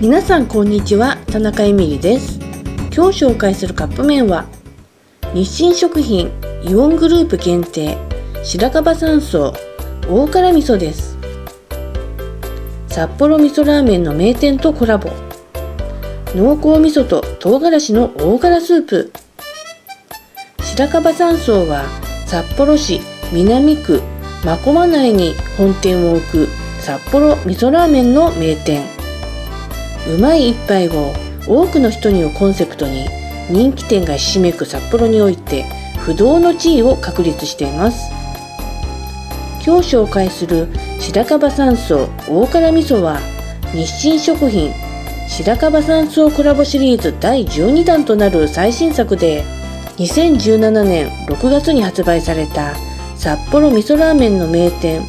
皆さんこんにちは田中恵美里です。今日紹介するカップ麺は日清食品イオングループ限定白樺山荘大辛味噌です。札幌味噌ラーメンの名店とコラボ。濃厚味噌と唐辛子の大辛スープ。白樺山荘は札幌市南区真駒内に本店を置く札幌味噌ラーメンの名店。うまい一杯を多くの人にをコンセプトに人気店がひしめく札幌において不動の地位を確立しています。今日紹介する白樺山荘大辛味噌は日清食品白樺山荘コラボシリーズ第12弾となる最新作で2017年6月に発売された札幌味噌ラーメンの名店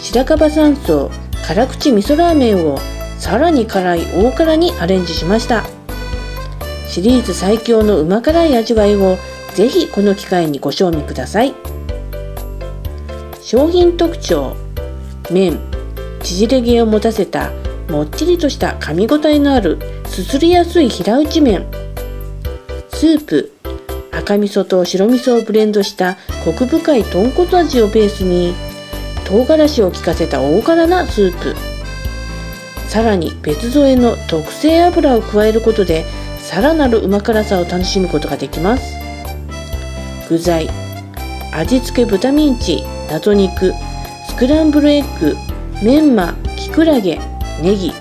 白樺山荘辛口味噌ラーメンをさらに辛い大辛にアレンジしました。シリーズ最強のうま辛い味わいをぜひこの機会にご賞味ください。商品特徴麺縮れ毛を持たせたもっちりとした噛み応えのあるすすりやすい平打ち麺。スープ赤味噌と白味噌をブレンドしたコク深い豚骨味をベースに唐辛子を効かせた大辛なスープ。さらに別添えの特製油を加えることでさらなるうま辛さを楽しむことができます。具材味付け豚ミンチ謎肉スクランブルエッグメンマキクラゲネギ。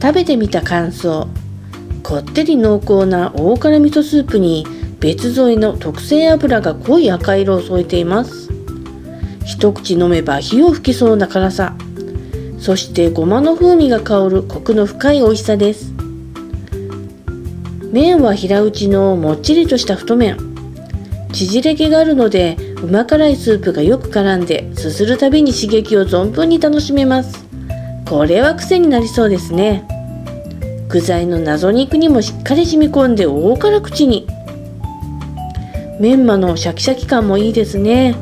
食べてみた感想。こってり濃厚な大辛味噌スープに別添えの特製油が濃い赤色を添えています。一口飲めば火を吹きそうな辛さ。そしてごまの風味が香るコクの深い美味しさです。麺は平打ちのもっちりとした太麺。縮れ毛があるのでうま辛いスープがよく絡んですするたびに刺激を存分に楽しめます。これは癖になりそうですね。具材の謎肉にもしっかり染み込んで大辛口に。メンマのシャキシャキ感もいいですね。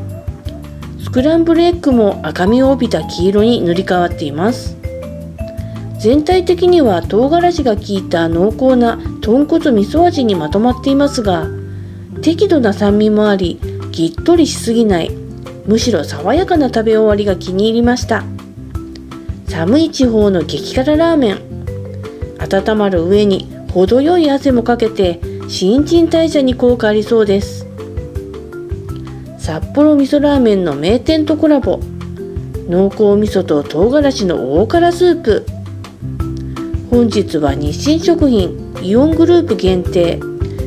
スクランブルエッグも赤みを帯びた黄色に塗り替わっています。全体的には唐辛子が効いた濃厚な豚骨味噌味にまとまっていますが適度な酸味もありぎっとりしすぎないむしろ爽やかな食べ終わりが気に入りました。寒い地方の激辛ラーメン。温まる上に程よい汗もかけて新陳代謝に効果ありそうです。札幌味噌ラーメンの名店とコラボ。濃厚味噌と唐辛子の大辛スープ。本日は日清食品イオングループ限定。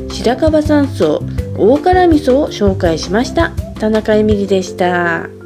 白樺山荘大辛味噌を紹介しました。田中恵美里でした。